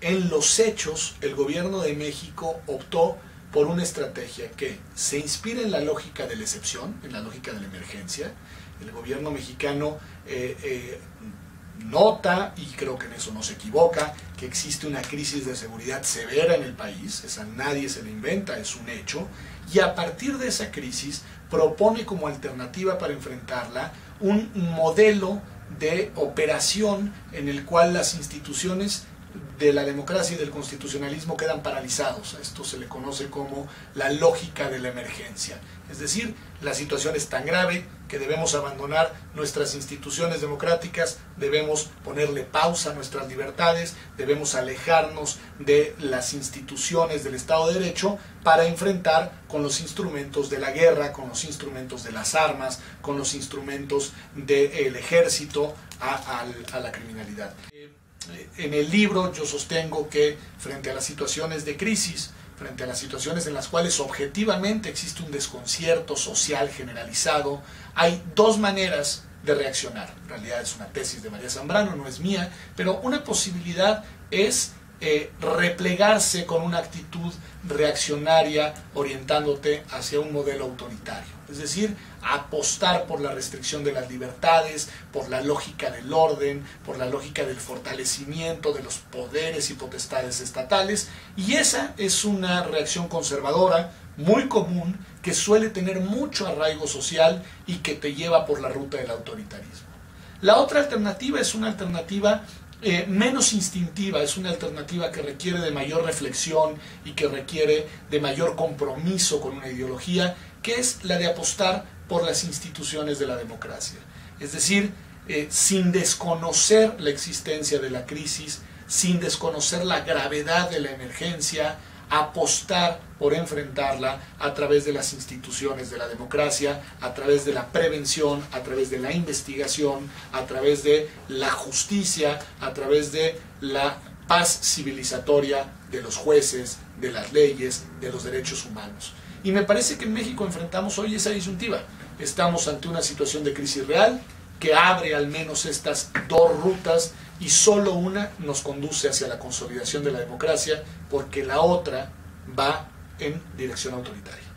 en los hechos el gobierno de México optó por una estrategia que se inspira en la lógica de la excepción, en la lógica de la emergencia. El gobierno mexicano eh, eh, nota, y creo que en eso no se equivoca, que existe una crisis de seguridad severa en el país, esa nadie se la inventa, es un hecho, y a partir de esa crisis propone como alternativa para enfrentarla un modelo de operación en el cual las instituciones de la democracia y del constitucionalismo quedan paralizados. esto se le conoce como la lógica de la emergencia. Es decir, la situación es tan grave que debemos abandonar nuestras instituciones democráticas, debemos ponerle pausa a nuestras libertades, debemos alejarnos de las instituciones del Estado de Derecho para enfrentar con los instrumentos de la guerra, con los instrumentos de las armas, con los instrumentos del ejército a, a la criminalidad. En el libro yo sostengo que frente a las situaciones de crisis, frente a las situaciones en las cuales objetivamente existe un desconcierto social generalizado, hay dos maneras de reaccionar. En realidad es una tesis de María Zambrano, no es mía, pero una posibilidad es eh, replegarse con una actitud reaccionaria orientándote hacia un modelo autoritario. Es decir, apostar por la restricción de las libertades, por la lógica del orden, por la lógica del fortalecimiento de los poderes y potestades estatales. Y esa es una reacción conservadora muy común que suele tener mucho arraigo social y que te lleva por la ruta del autoritarismo. La otra alternativa es una alternativa eh, menos instintiva, es una alternativa que requiere de mayor reflexión y que requiere de mayor compromiso con una ideología, que es la de apostar por las instituciones de la democracia. Es decir, eh, sin desconocer la existencia de la crisis, sin desconocer la gravedad de la emergencia, apostar por enfrentarla a través de las instituciones de la democracia, a través de la prevención, a través de la investigación, a través de la justicia, a través de la paz civilizatoria de los jueces, de las leyes, de los derechos humanos. Y me parece que en México enfrentamos hoy esa disyuntiva. Estamos ante una situación de crisis real que abre al menos estas dos rutas y solo una nos conduce hacia la consolidación de la democracia porque la otra va en dirección autoritaria.